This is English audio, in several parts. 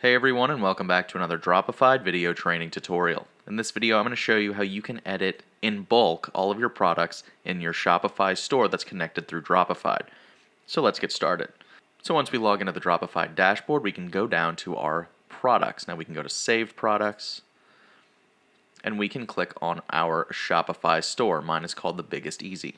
Hey everyone and welcome back to another Dropified video training tutorial. In this video I'm going to show you how you can edit in bulk all of your products in your Shopify store that's connected through Dropified. So let's get started. So once we log into the Dropified dashboard we can go down to our products. Now we can go to saved products and we can click on our Shopify store. Mine is called the Biggest Easy.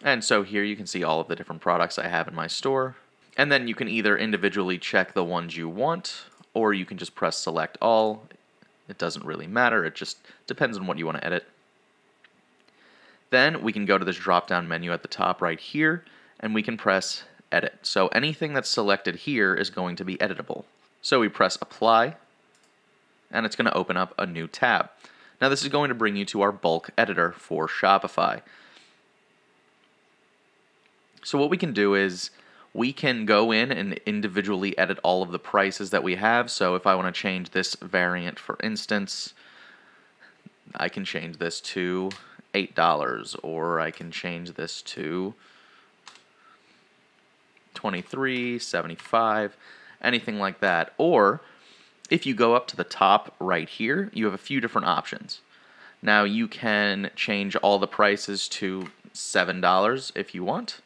And so here you can see all of the different products I have in my store. And then you can either individually check the ones you want, or you can just press select all. It doesn't really matter, it just depends on what you want to edit. Then we can go to this drop down menu at the top right here, and we can press edit. So anything that's selected here is going to be editable. So we press apply, and it's going to open up a new tab. Now this is going to bring you to our bulk editor for Shopify. So what we can do is we can go in and individually edit all of the prices that we have. So if I want to change this variant, for instance, I can change this to $8 or I can change this to 23, 75, anything like that. Or if you go up to the top right here, you have a few different options. Now you can change all the prices to $7 if you want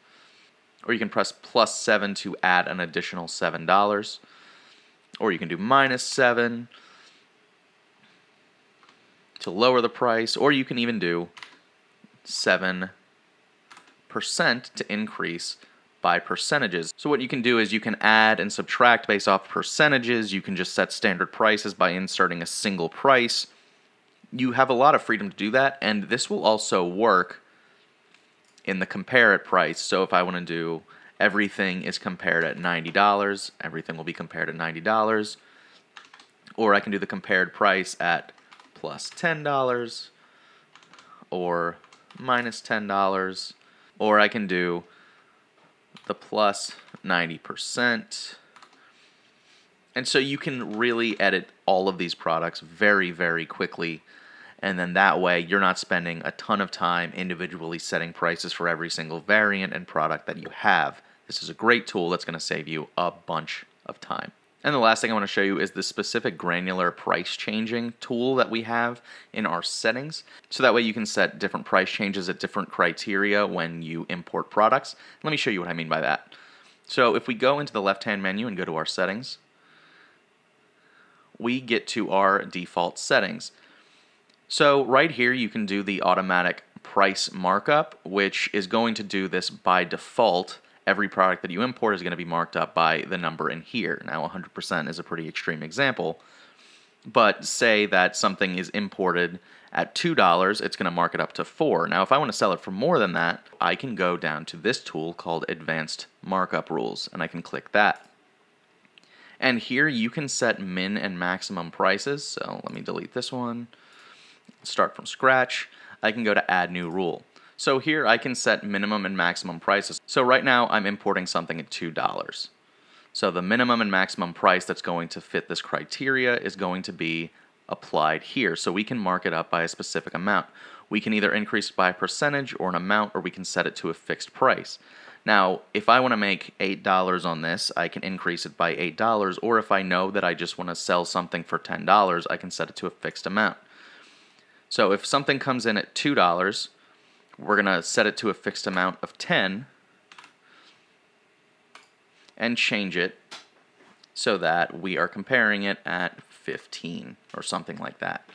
or you can press plus 7 to add an additional $7. Or you can do minus 7 to lower the price, or you can even do 7% to increase by percentages. So what you can do is you can add and subtract based off percentages. You can just set standard prices by inserting a single price. You have a lot of freedom to do that, and this will also work in the compare at price. So if I want to do everything is compared at $90, everything will be compared at $90. Or I can do the compared price at plus $10 or minus $10. Or I can do the plus 90%. And so you can really edit all of these products very, very quickly and then that way you're not spending a ton of time individually setting prices for every single variant and product that you have. This is a great tool that's going to save you a bunch of time. And the last thing I want to show you is the specific granular price changing tool that we have in our settings. So that way you can set different price changes at different criteria when you import products. Let me show you what I mean by that. So if we go into the left hand menu and go to our settings, we get to our default settings. So right here you can do the automatic price markup, which is going to do this by default. Every product that you import is going to be marked up by the number in here. Now 100% is a pretty extreme example, but say that something is imported at $2, it's going to mark it up to 4. Now if I want to sell it for more than that, I can go down to this tool called Advanced Markup Rules, and I can click that. And here you can set min and maximum prices, so let me delete this one start from scratch, I can go to add new rule. So here I can set minimum and maximum prices. So right now I'm importing something at $2. So the minimum and maximum price that's going to fit this criteria is going to be applied here. So we can mark it up by a specific amount. We can either increase it by a percentage or an amount or we can set it to a fixed price. Now, if I want to make $8 on this, I can increase it by $8, or if I know that I just want to sell something for $10, I can set it to a fixed amount. So if something comes in at $2, we're going to set it to a fixed amount of 10 and change it so that we are comparing it at 15 or something like that.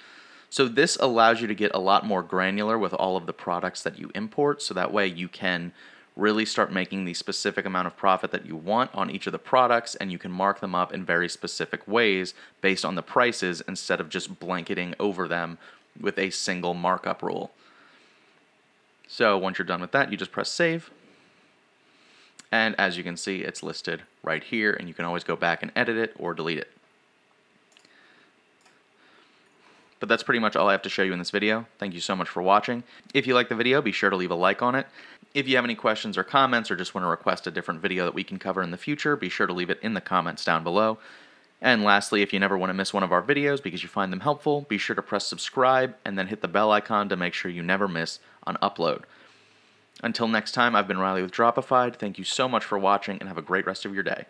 So this allows you to get a lot more granular with all of the products that you import so that way you can really start making the specific amount of profit that you want on each of the products and you can mark them up in very specific ways based on the prices instead of just blanketing over them with a single markup rule. So once you're done with that, you just press save. And as you can see, it's listed right here, and you can always go back and edit it or delete it. But that's pretty much all I have to show you in this video. Thank you so much for watching. If you like the video, be sure to leave a like on it. If you have any questions or comments or just want to request a different video that we can cover in the future, be sure to leave it in the comments down below. And lastly, if you never want to miss one of our videos because you find them helpful, be sure to press subscribe and then hit the bell icon to make sure you never miss an upload. Until next time, I've been Riley with Dropified. Thank you so much for watching and have a great rest of your day.